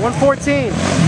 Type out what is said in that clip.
114.